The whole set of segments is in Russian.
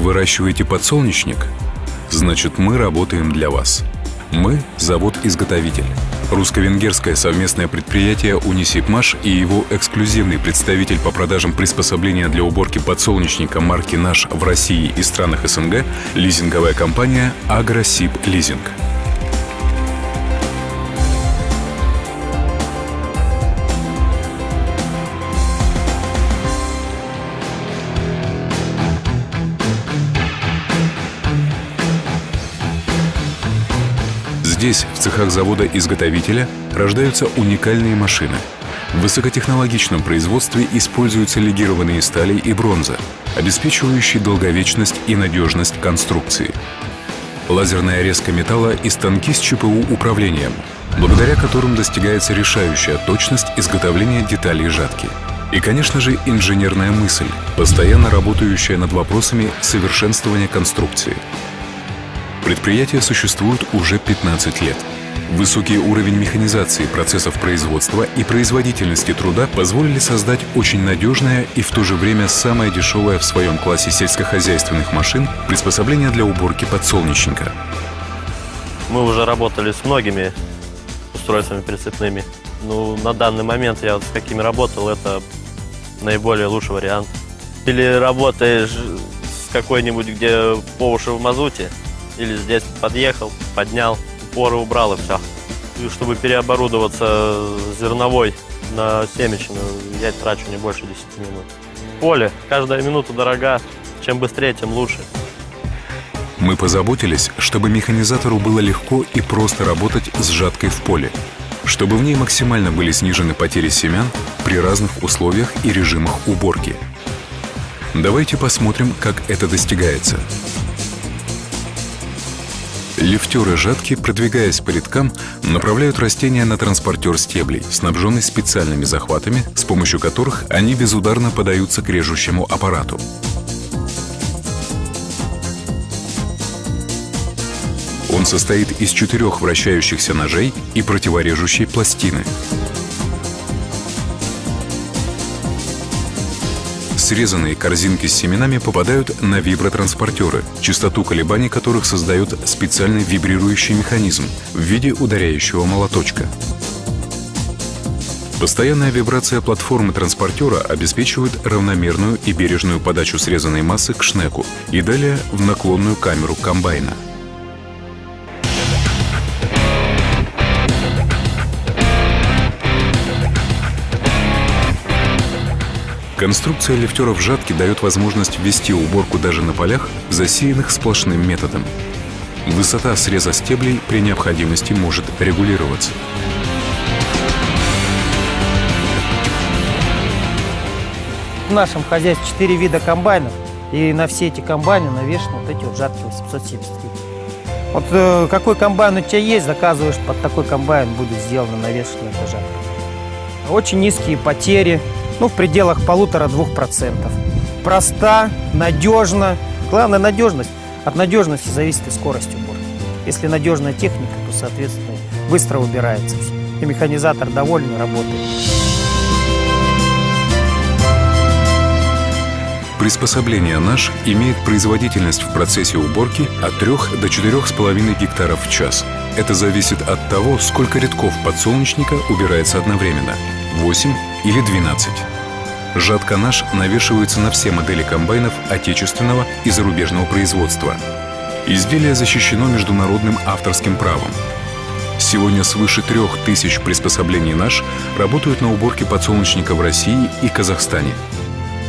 выращиваете подсолнечник? Значит, мы работаем для вас. Мы – завод-изготовитель. Русско-венгерское совместное предприятие «Унисипмаш» и его эксклюзивный представитель по продажам приспособления для уборки подсолнечника марки «Наш» в России и странах СНГ – лизинговая компания «Агросип Лизинг». Здесь, в цехах завода-изготовителя, рождаются уникальные машины. В высокотехнологичном производстве используются легированные стали и бронза, обеспечивающие долговечность и надежность конструкции. Лазерная резка металла и станки с ЧПУ управлением, благодаря которым достигается решающая точность изготовления деталей жатки. И, конечно же, инженерная мысль, постоянно работающая над вопросами совершенствования конструкции – Предприятие существует уже 15 лет. Высокий уровень механизации процессов производства и производительности труда позволили создать очень надежное и в то же время самое дешевое в своем классе сельскохозяйственных машин приспособление для уборки подсолнечника. Мы уже работали с многими устройствами прицепными. Ну, на данный момент я вот с какими работал, это наиболее лучший вариант. Или работаешь с какой-нибудь, где по уши в мазуте, или здесь подъехал, поднял, упоры убрал и все. И чтобы переоборудоваться зерновой на семечную, я трачу не больше 10 минут. Поле, каждая минута дорога, чем быстрее, тем лучше. Мы позаботились, чтобы механизатору было легко и просто работать с жаткой в поле, чтобы в ней максимально были снижены потери семян при разных условиях и режимах уборки. Давайте посмотрим, как это достигается. Лифтеры жатки, продвигаясь по рядкам, направляют растения на транспортер стеблей, снабженный специальными захватами, с помощью которых они безударно подаются к режущему аппарату. Он состоит из четырех вращающихся ножей и противорежущей пластины. Срезанные корзинки с семенами попадают на вибротранспортеры, частоту колебаний которых создает специальный вибрирующий механизм в виде ударяющего молоточка. Постоянная вибрация платформы транспортера обеспечивает равномерную и бережную подачу срезанной массы к шнеку и далее в наклонную камеру комбайна. Конструкция лифтеров жатки дает возможность ввести уборку даже на полях, засеянных сплошным методом. Высота среза стеблей при необходимости может регулироваться. В нашем хозяйстве 4 вида комбайнов, и на все эти комбайны навешаны вот эти вот жатки 870. Вот э, какой комбайн у тебя есть, заказываешь под такой комбайн, будет сделано навешена эта жатка. Очень низкие потери, ну, в пределах полутора-двух процентов. Проста, надежна. Главное, надежность. От надежности зависит и скорость уборки. Если надежная техника, то, соответственно, быстро убирается все. И механизатор доволен, работает. Приспособление «Наш» имеет производительность в процессе уборки от 3 до 4,5 гектаров в час. Это зависит от того, сколько рядков подсолнечника убирается одновременно – 8 или 12. Жатка «Наш» навешивается на все модели комбайнов отечественного и зарубежного производства. Изделие защищено международным авторским правом. Сегодня свыше трех тысяч приспособлений «Наш» работают на уборке подсолнечника в России и Казахстане.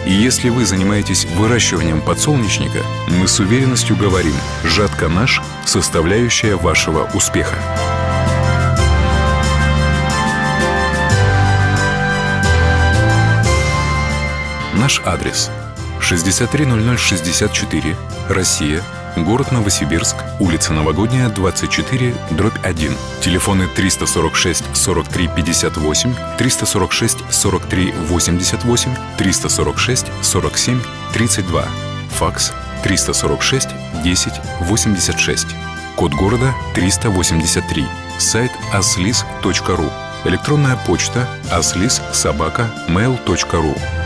И если вы занимаетесь выращиванием подсолнечника, мы с уверенностью говорим, жатка «Наш» — составляющая вашего успеха. Наш адрес 630064, Россия, город Новосибирск, улица Новогодняя, 24, дробь 1. Телефоны 346 43 58, 346 43 88, 346 47 32. Факс 346 10 86. Код города 383. Сайт aslis.ru. Электронная почта aslis собака mail.ru.